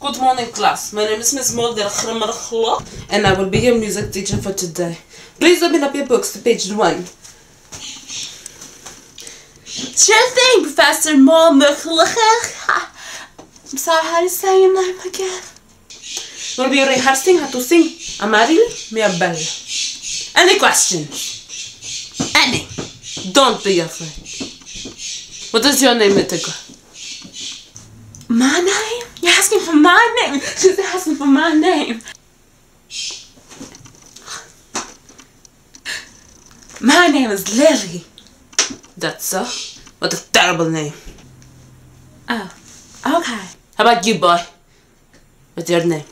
Good morning, class. My name is Miss Mulder Khramarkhla, and I will be your music teacher for today. Please open up your books to page one. Sure thing, Professor Mulder. I'm sorry, how to say your name again? We'll be rehearsing how to sing Amarilli Mia Bella. Any questions? Any. Don't be afraid. What is your name, girl? My name? You're asking for my name? She's asking for my name. Shh. My name is Lily. That's so? What a terrible name. Oh, okay. How about you, boy? What's your name?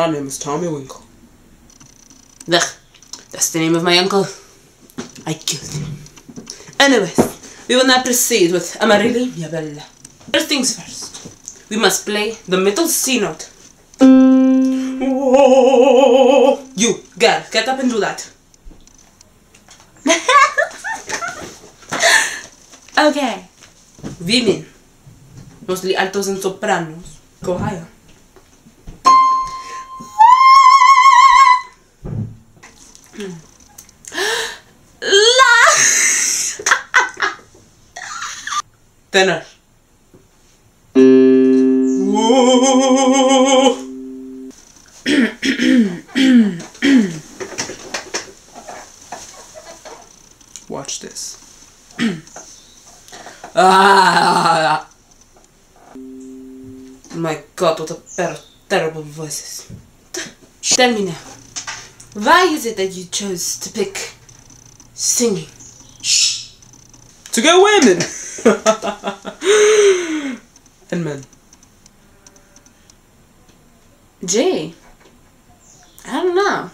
My name is Tommy Winkle. Ugh, that's the name of my uncle. I killed him. Anyways, we will now proceed with Amarillo Mia Bella. First things first, we must play the middle C note. Whoa! You, girl, get up and do that. okay. Women, mostly altos and sopranos, go higher. La! Tenor. Watch this. Ah! My god, what a pair of terrible voices. Tell me now, why is it that you chose to pick singing? To get women! and men. Gee, I don't know.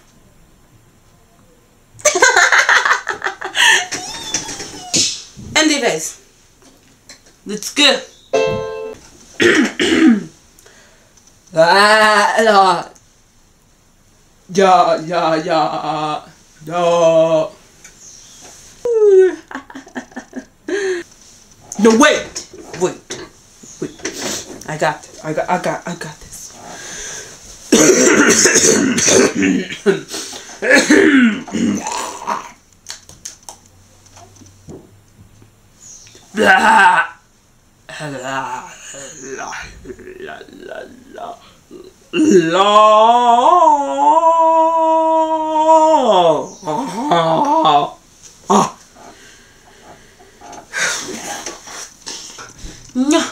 Anyways, let's go. Ah, yeah. Yeah, yeah, yeah. Yeah. No, wait! Wait. Wait. I got it. I got, I got, I got this. No, no, no!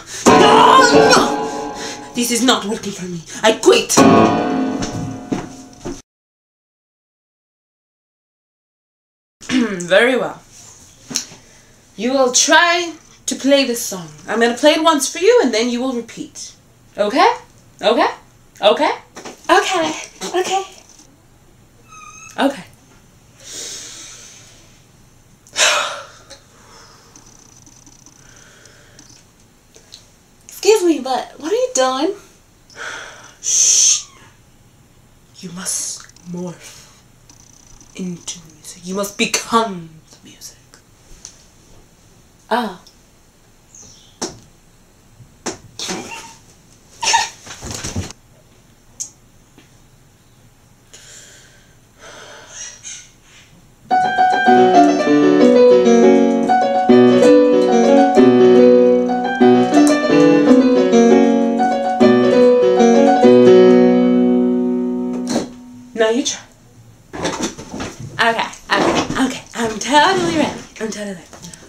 This is not working for me. I quit. Very well. You will try to play this song. I'm gonna play it once for you and then you will repeat. Okay? Okay? Okay? Okay. Okay. Okay. Excuse me, but what are you doing? Shh. You must morph into music. You must become the music. Oh.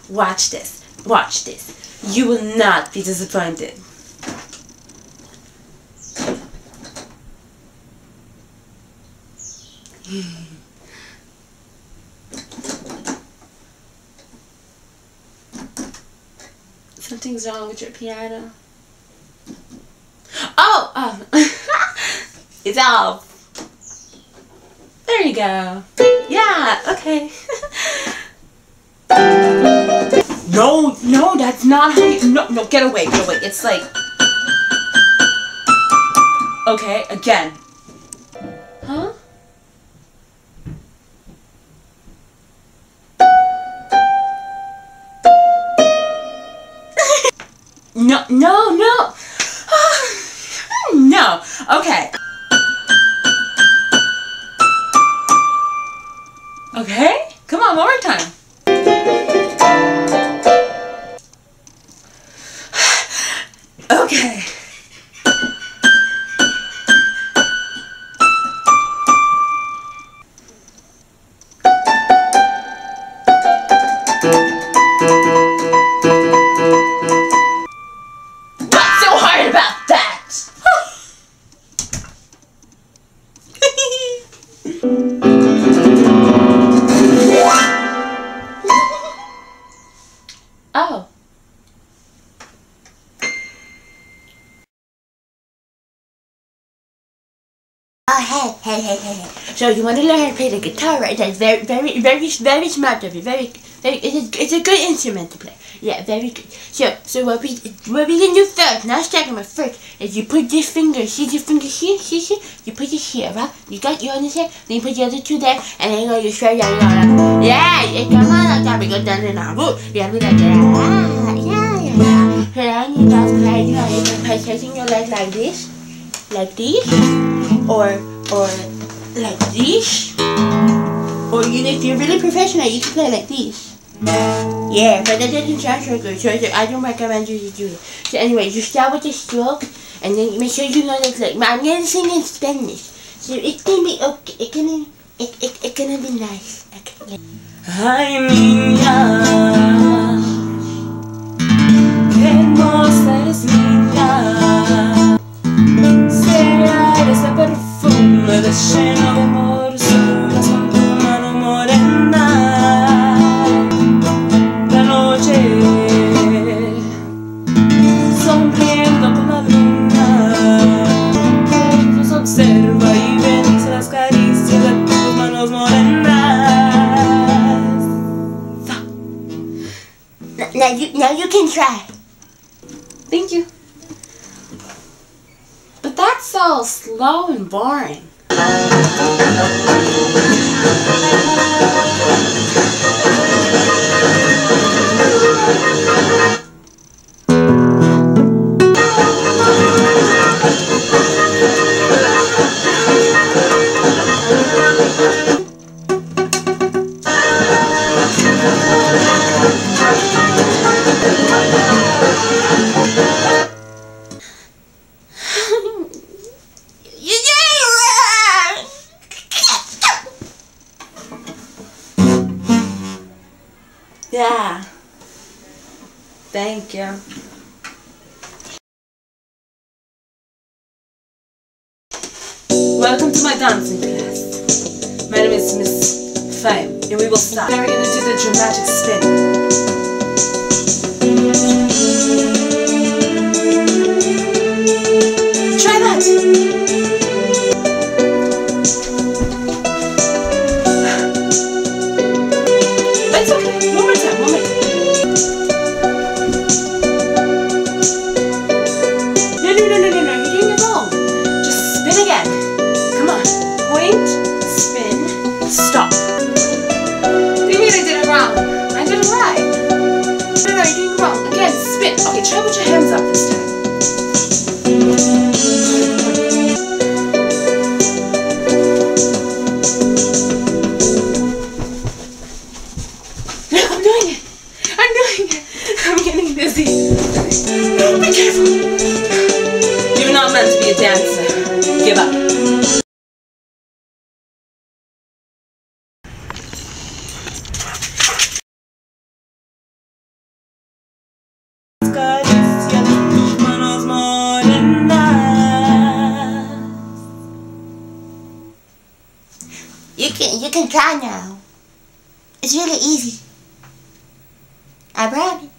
Watch this. Watch this. You will not be disappointed. Something's wrong with your piano. Oh, um, it's off. There you go. Yeah, okay. No, no, that's not how you, no, no, get away, get away. It's like, okay, again. Huh? No, no, no. no. Okay. Okay? About hey, hey, hey, hey. So you want to learn how to play the guitar, right? That's very, very, very, very smart of you. Very, very. It's a, it's a good instrument to play. Yeah, very good. So, so what we, what we can do first, not second, but first, is you put this finger, see this finger here, see, see? You put it here, right? You got, you understand? Then you put the other two there, and then you go, you straight down, you go, yeah, yeah, come on, like that, we go down and out. Woo, yeah, we like that. Yeah, yeah, yeah. So then you just play, you know, you can play, your leg like this, like this or or like this or you know if you're really professional you can play like this yeah but that doesn't sound so good so I don't recommend you to do it. So anyway you start with the stroke and then make sure you know that like I'm gonna sing in Spanish. So it can be okay. It can it, it, it gonna be nice okay. Ay, niña, qué hermosa eres, niña. Será ese perfume tu mano morena. La noche, sonriendo con la luna, nos observa y las caricias de tus manos morenas. Now you now you can try Thank you. But that's so slow and boring. Thank you. Yeah. Thank you. Welcome to my dancing class. My name is Miss Fame, and we will start. We're gonna do the dramatic spin. You can try now. It's really easy. I promise.